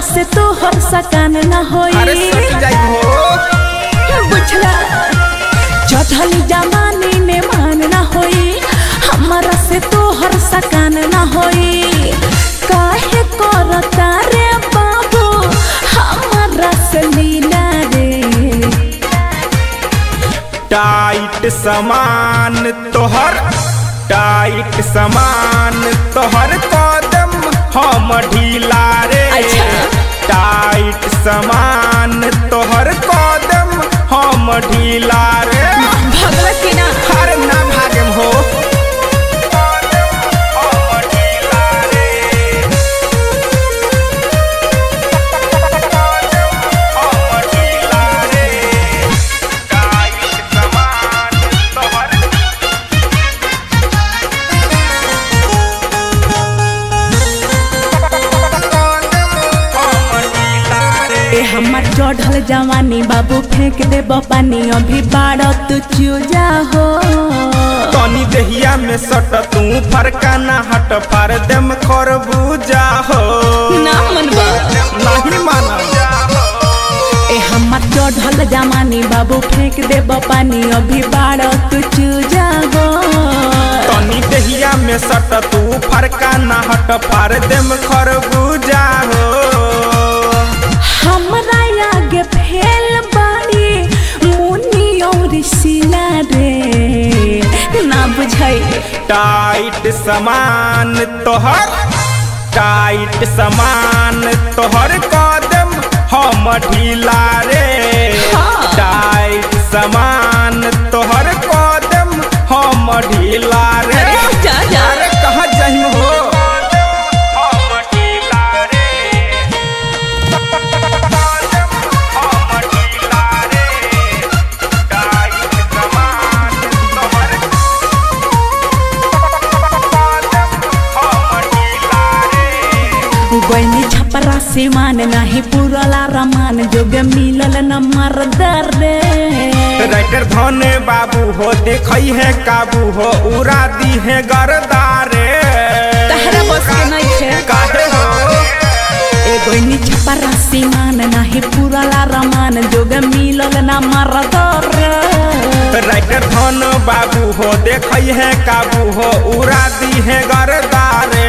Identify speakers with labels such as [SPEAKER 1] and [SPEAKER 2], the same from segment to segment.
[SPEAKER 1] से तो हर सकान न होई। बुझला चढ़ली जवानी में मन न होई। हमारा से तो हर सकान न होई। काहे करता रे बाबू हमारा से लीला रे।
[SPEAKER 2] टाइट समान तोहर टाइट समान समान तोहर कदम हम ढीला रे
[SPEAKER 1] हमार चढ़ल जवानी बाबू फेंक दे पानी अभी बाड़ तू चूजा हो
[SPEAKER 2] तनी देहिया में सट तू फरका ना हट फार देम खरबूजा हो
[SPEAKER 1] ना मनवा
[SPEAKER 2] नहीं माना
[SPEAKER 1] ए हमार चढ़ल जवानी बाबू फेंक दे पानी अभी बाड़ तू चूजा हो
[SPEAKER 2] तनी देहिया में सट तू फरका ना हट फार देम खरबूजा हो
[SPEAKER 1] बुझाई।
[SPEAKER 2] टाइट समान तोहर टाइट समान तोहर कदम हम ढीला रे।
[SPEAKER 1] हाँ।
[SPEAKER 2] टाइट समान तोहर कदम हम ढीला रे।
[SPEAKER 1] छपरा नहीं पुरला रमान जोग मिलल न मरदर रे।
[SPEAKER 2] राइटर धने बाबू हो देखई है काबू हो उड़ा दी है गरदारे।
[SPEAKER 1] तहरा बस के नहीं है।
[SPEAKER 2] काहे हो?
[SPEAKER 1] ए गैनी छपरा से मान नाही पुरला रमान जोग मिलल न मरदर रे।
[SPEAKER 2] राइटर धन बाबू हो देखई है काबू हो उड़ा दी है गरदारे।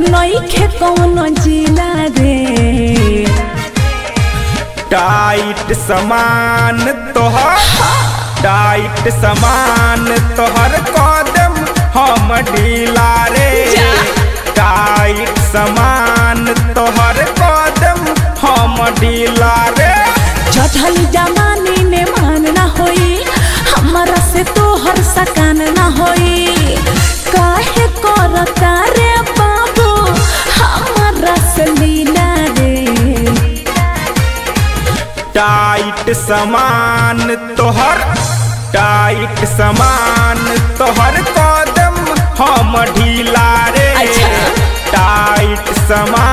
[SPEAKER 1] नई खे कौन जिला रे।
[SPEAKER 2] टाइट समान तोहर टाइट समान तोहर कदम हम ढीला रे। टाइट समान तोहर कदम हम ढीला समान तोहर टाइट समान तोहर कदम हम ढीला रे
[SPEAKER 1] अच्छा।
[SPEAKER 2] टाइट समान